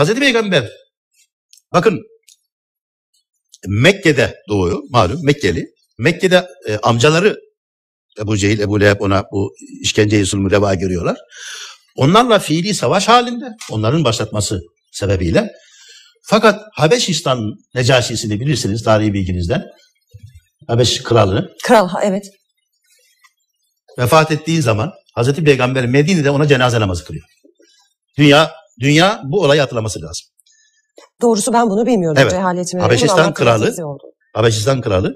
Hazreti Peygamber bakın Mekke'de doğuyor malum Mekkeli. Mekke'de e, amcaları Ebu Cehil, Ebu Leheb ona bu işkenceyi zulmü reva görüyorlar. Onlarla fiili savaş halinde onların başlatması sebebiyle fakat Habeşistan Necaşisini bilirsiniz tarihi bilginizden. Habeş kralı Kral ha, evet. vefat ettiği zaman Hazreti Peygamber Medine'de ona cenaze namazı kılıyor. Dünya dünya bu olayı hatırlaması lazım. Doğrusu ben bunu bilmiyordum. Evet. Cehaletime Habeşistan kralı. Habeşistan kralı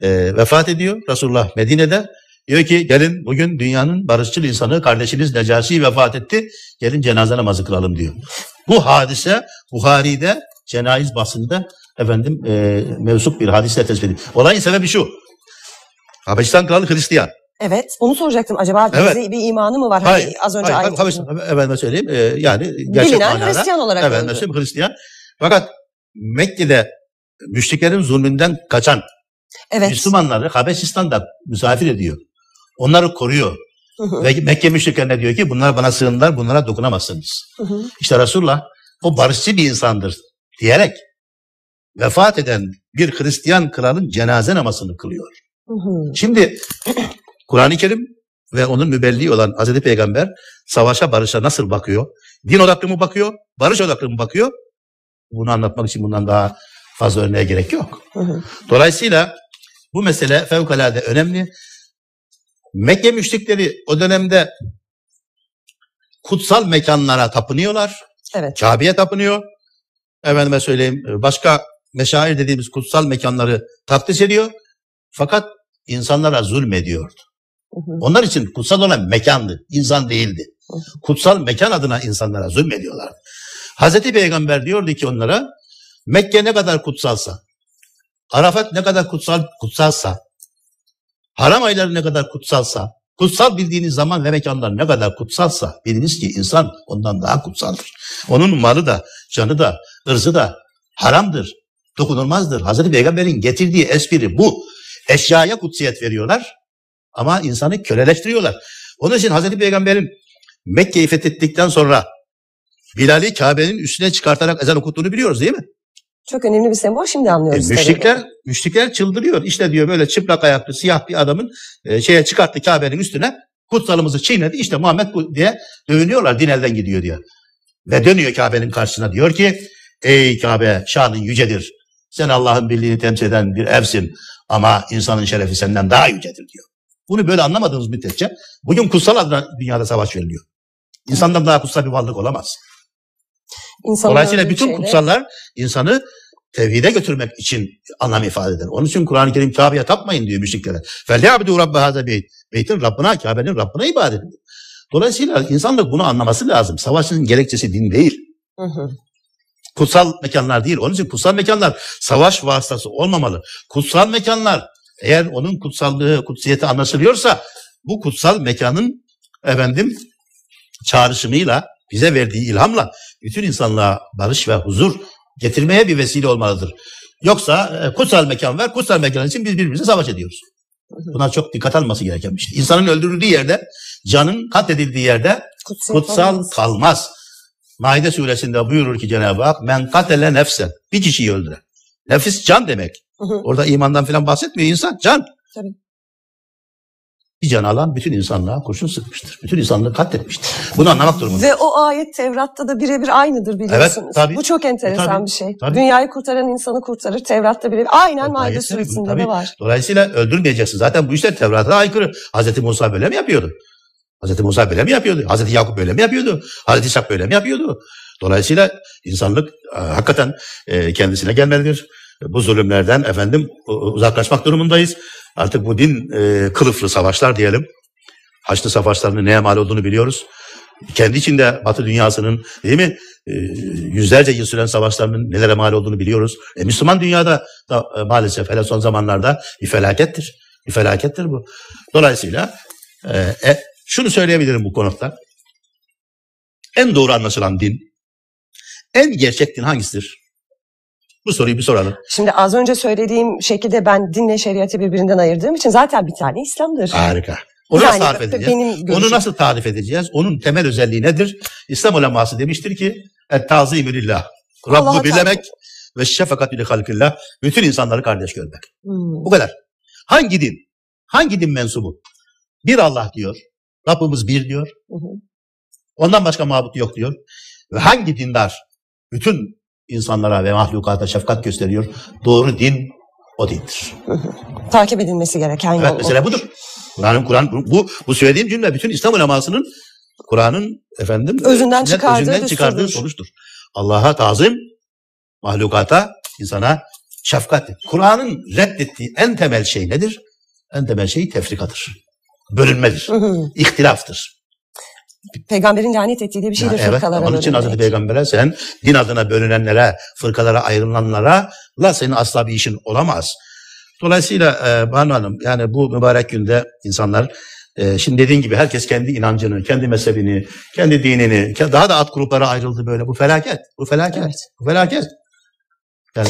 e, vefat ediyor. Resulullah Medine'de diyor ki gelin bugün dünyanın barışçıl insanı kardeşiniz Necaşi vefat etti. Gelin cenaze namazı kılalım diyor. Bu hadise Buhari'de cenayiz bahsinde efendim e, mevzup bir hadise tespit edildi. Olayın sebebi şu. Habeşistan kralı Hristiyan. Evet. Onu soracaktım. Acaba Evet. bir imanı mı var? Hani Hayır, az önce hayır, aynı. Habeşistan, efendime söyleyeyim. e, yani gerçek Bilinen manada. Hristiyan olarak Efendime öldü. söyleyeyim Hristiyan. Fakat Mekke'de müşriklerin zulmünden kaçan Evet. Müslümanları Habeşistan'da misafir ediyor. Onları koruyor. Hı hı, Ve Mekke müşriklerine diyor ki bunlar bana sığındılar, bunlara dokunamazsınız. hı hı. İşte Resulullah o barışçı bir insandır diyerek vefat eden bir Hristiyan kralın cenaze namazını kılıyor. Hı hı. Şimdi Kur'an-ı Kerim ve onun mübelliği olan Hazreti Peygamber savaşa barışa nasıl bakıyor? Din odaklı mı bakıyor? Barış odaklı mı bakıyor? Bunu anlatmak için bundan daha fazla örneğe gerek yok. Hı hı. Dolayısıyla bu mesele fevkalade önemli. Mekke müşrikleri o dönemde kutsal mekanlara tapınıyorlar. Evet. Kabe'ye tapınıyor. Efendime söyleyeyim başka meşair dediğimiz kutsal mekanları takdis ediyor. Fakat insanlara zulmediyordu. Onlar için kutsal olan mekandı, insan değildi. Kutsal mekan adına insanlara zulmediyorlar. Hazreti Peygamber diyordu ki onlara Mekke ne kadar kutsalsa, Arafat ne kadar kutsal kutsalsa, haram ayları ne kadar kutsalsa, kutsal bildiğiniz zaman ve mekanlar ne kadar kutsalsa biliniz ki insan ondan daha kutsaldır. Onun malı da, canı da, ırzı da haramdır, dokunulmazdır. Hazreti Peygamber'in getirdiği espri bu. Eşyaya kutsiyet veriyorlar ama insanı köleleştiriyorlar. Onun için Hazreti Peygamber'in Mekke'yi fethettikten sonra Bilal'i Kabe'nin üstüne çıkartarak ezan okuttuğunu biliyoruz değil mi? Çok önemli bir sembol. Şimdi E, anlıyoruz. müşrikler, müşrikler çıldırıyor. İşte diyor böyle çıplak ayaklı siyah bir adamın e, şeye çıkarttı Kabe'nin üstüne kutsalımızı çiğnedi. İşte Muhammed bu diye dövünüyorlar din elden gidiyor diyor. Ve dönüyor Kabe'nin karşısına diyor ki ey Kabe şanın yücedir. Sen Allah'ın birliğini temsil eden bir evsin ama insanın şerefi senden daha yücedir diyor. Bunu böyle anlamadığınız müddetçe bugün kutsal adına dünyada savaş veriliyor. İnsandan daha kutsal bir varlık olamaz. İnsanın Dolayısıyla öldüğü bütün şeyle- kutsallar insanı tevhide götürmek için anlam ifade eder. Onun için Kur'an-ı Kerim Kabe'ye tapmayın diyor müşriklere. فَلْيَعْبُدُوا رَبَّ هَذَا beyt. Beytin Rabbına, Kabe'nin Rabbına ibadet edin. Dolayısıyla insanlık bunu anlaması lazım. Savaşın gerekçesi din değil. Hı hı. Kutsal mekanlar değil. Onun için kutsal mekanlar savaş vasıtası olmamalı. Kutsal mekanlar eğer onun kutsallığı, kutsiyeti anlaşılıyorsa bu kutsal mekanın efendim çağrışımıyla bize verdiği ilhamla bütün insanlığa barış ve huzur getirmeye bir vesile olmalıdır. Yoksa e, kutsal mekan var, kutsal mekan için biz birbirimize savaş ediyoruz. Buna çok dikkat alması gereken bir şey. İnsanın öldürüldüğü yerde, canın katledildiği yerde Kutsal, kutsal olmaz. kalmaz. Maide suresinde buyurur ki Cenab-ı Hak men katele nefsen bir kişiyi öldüren. Nefis can demek. Orada imandan falan bahsetmiyor insan can. Tabii. Bir can alan bütün insanlığa kurşun sıkmıştır. Bütün insanlığı katletmiştir. Bunu anlamak durumunda. Ve o ayet Tevrat'ta da birebir aynıdır biliyorsunuz. Evet, tabii. Bu çok enteresan Tabii, bir şey. tabii. Dünyayı kurtaran insanı kurtarır. Tevrat'ta birebir. Aynen Tabii, Maide suresinde tabii. de var. Dolayısıyla öldürmeyeceksin. Zaten bu işler Tevrat'a aykırı. Hazreti Musa böyle mi yapıyordu? Hazreti Musa böyle mi yapıyordu? Hazreti Yakup böyle mi yapıyordu? Hazreti İshak böyle mi yapıyordu? Dolayısıyla insanlık e, hakikaten e, kendisine gelmelidir. Bu zulümlerden efendim uzaklaşmak durumundayız. Artık bu din e, kılıflı savaşlar diyelim. Haçlı savaşlarının neye mal olduğunu biliyoruz. Kendi içinde Batı dünyasının değil mi e, yüzlerce yıl süren savaşlarının nelere mal olduğunu biliyoruz. E, Müslüman dünyada da e, maalesef hele son zamanlarda bir felakettir. Bir felakettir bu. Dolayısıyla e, e, şunu söyleyebilirim bu konuda. En doğru anlaşılan din, en gerçek din hangisidir? Bu soruyu bir soralım. Şimdi az önce söylediğim şekilde ben dinle şeriatı birbirinden ayırdığım için zaten bir tane İslam'dır. Harika. Onu Yani nasıl tarif edeceğiz? benim görüşüm. Onu nasıl tarif edeceğiz? Onun temel özelliği nedir? İslam uleması demiştir ki Et tazimü lillah. Bilemek ve şefakatü halkillah. Bütün insanları kardeş görmek. Hmm. Bu kadar. Hangi din? Hangi din mensubu? Bir Allah diyor. Rabbimiz bir diyor. Hı hı. Ondan başka mabut yok diyor. Ve hangi dindar bütün insanlara ve mahlukata şefkat gösteriyor? Doğru din o dindir. Takip edilmesi gereken Evet yol. mesele o. budur. Kur'an'ın Kur'an bu bu söylediğim cümle bütün İslam ulemasının Kur'an'ın efendim Özünden çıkardığı özünden çıkardığı sonuçtur. Allah'a tazim, mahlukata, insana şefkat. Kur'an'ın reddettiği en temel şey nedir? En temel şey tefrikadır. Bölünmedir. İhtilaftır. Peygamberin lanet ettiği de bir şey Yani evet, fırkalara onun için. Hazreti Peygamber'e sen din adına bölünenlere, fırkalara ayrılanlara la senin asla bir işin olamaz. Dolayısıyla e, Banu Hanım yani bu mübarek günde insanlar e, şimdi dediğin gibi herkes kendi inancını, kendi mezhebini, kendi dinini, daha da alt gruplara ayrıldı böyle. Bu felaket. Bu felaket. Evet. Bu felaket. Yani